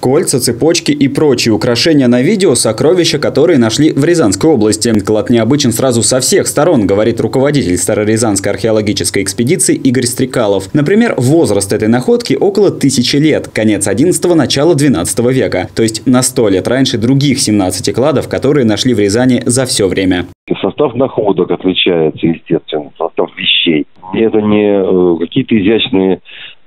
Кольца, цепочки и прочие украшения на видео – сокровища, которые нашли в Рязанской области. Клад необычен сразу со всех сторон, говорит руководитель Старорязанской археологической экспедиции Игорь Стрекалов. Например, возраст этой находки около тысячи лет, конец 11 начало 12 века, то есть на сто лет раньше других 17 кладов, которые нашли в Рязани за все время. Состав находок отличается, естественно, состав вещей. Это не э, какие-то изящные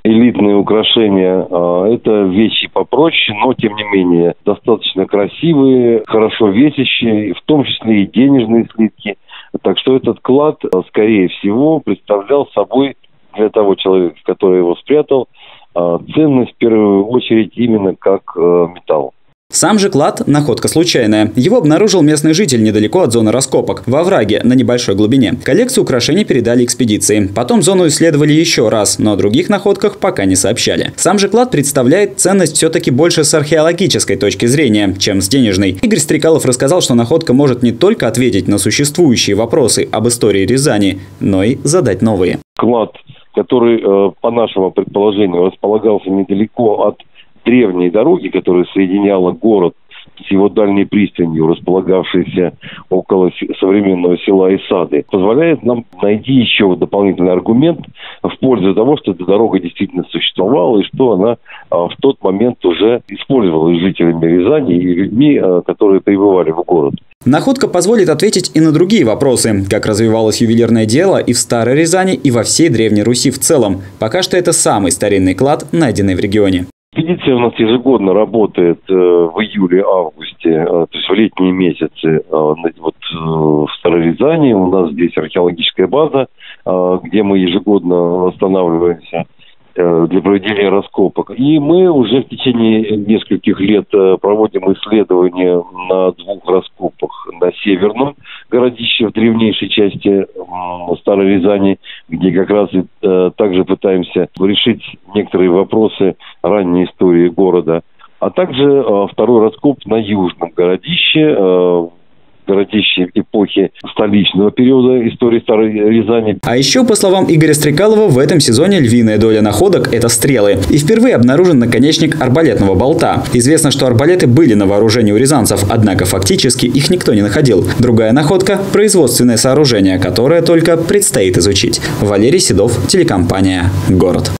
элитные украшения. А, это вещи попроще, но тем не менее достаточно красивые, хорошо весящие, в том числе и денежные слитки. Так что этот клад, а, скорее всего, представлял собой для того человека, который его спрятал, а, ценность в первую очередь именно как металл. Сам же клад – находка случайная. Его обнаружил местный житель недалеко от зоны раскопок, во враге, на небольшой глубине. Коллекцию украшений передали экспедиции. Потом зону исследовали еще раз, но о других находках пока не сообщали. Сам же клад представляет ценность все-таки больше с археологической точки зрения, чем с денежной. Игорь Стрекалов рассказал, что находка может не только ответить на существующие вопросы об истории Рязани, но и задать новые. Клад который, э, по нашему предположению, располагался недалеко от древней дороги, которая соединяла город с его дальней пристанью, располагавшейся около современного села Исады, позволяет нам найти еще дополнительный аргумент в пользу того, что эта дорога действительно существовала и что она а, в тот момент уже использовалась жителями Рязани и людьми, а, которые прибывали в город. Находка позволит ответить и на другие вопросы, как развивалось ювелирное дело и в Старой Рязани, и во всей Древней Руси в целом. Пока что это самый старинный клад, найденный в регионе. Экспедиция у нас ежегодно работает э, в июле-августе, э, то есть в летние месяцы. Э, вот в Старорязани у нас здесь археологическая база, где мы ежегодно восстанавливаемся э, для проведения раскопок. И мы уже в течение нескольких лет проводим исследования на двух раскопах. На северном городище в древнейшей части Старой Рязани, где как раз э, также пытаемся решить некоторые вопросы ранней истории города. А также э, второй раскоп на южном городище, э, городище эпохи столичного периода истории Старой Рязани. А еще, по словам Игоря Стрекалова, в этом сезоне львиная доля находок – это стрелы. И впервые обнаружен наконечник арбалетного болта. Известно, что арбалеты были на вооружении у рязанцев, однако фактически их никто не находил. Другая находка – производственное сооружение, которое только предстоит изучить. Валерий Седов, телекомпания «Город».